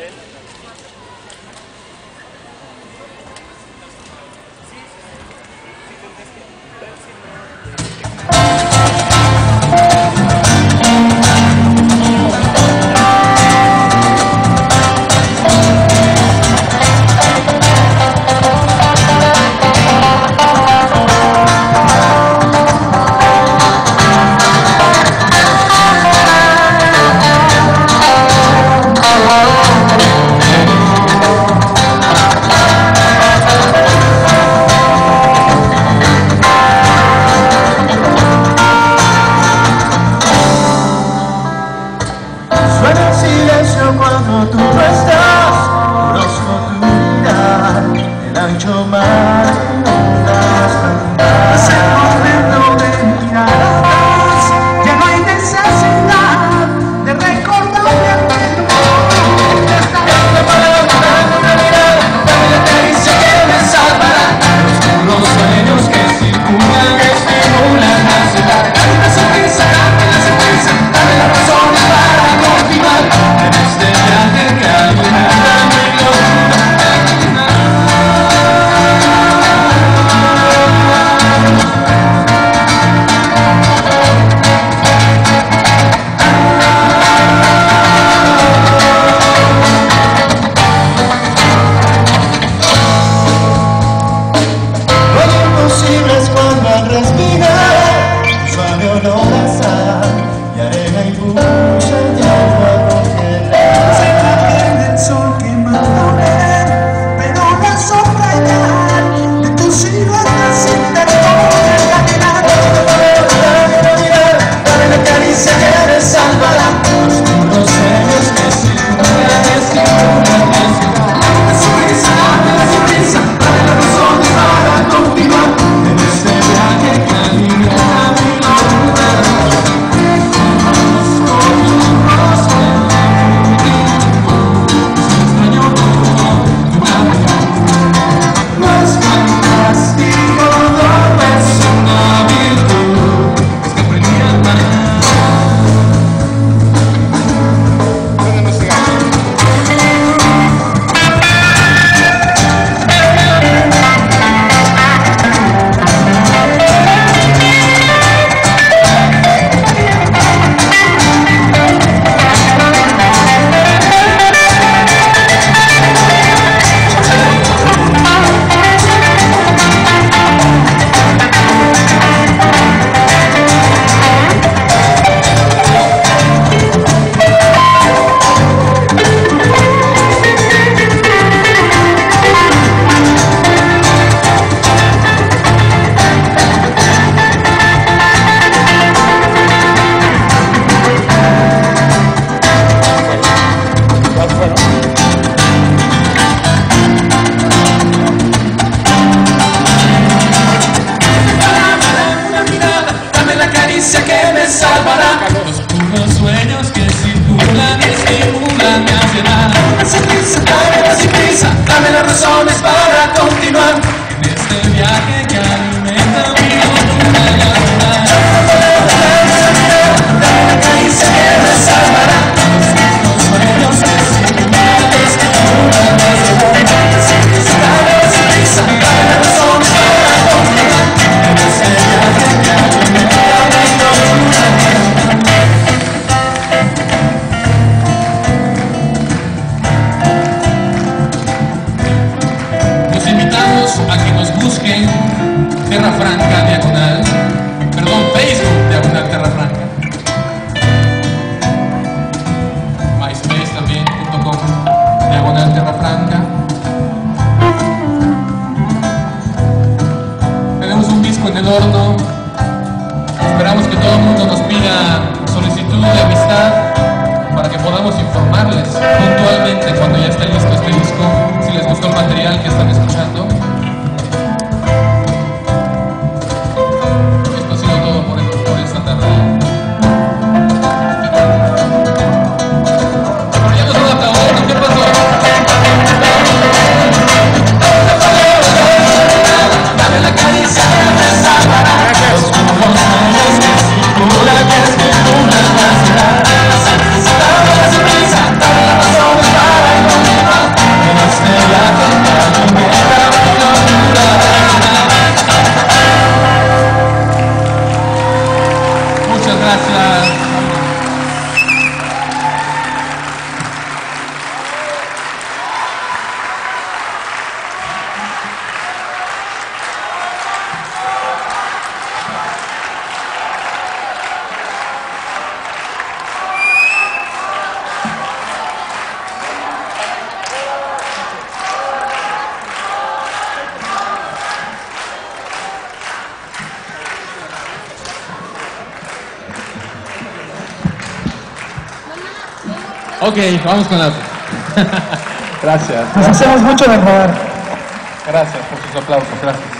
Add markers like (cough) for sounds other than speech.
Martin. razones para continuar. en el horno. Esperamos que todo el mundo nos pida solicitud de amistad para que podamos informarles puntualmente cuando ya esté listo este disco. Ok, vamos con la otra. (laughs) gracias. Nos hacemos mucho mejor. Gracias por sus aplausos. Gracias.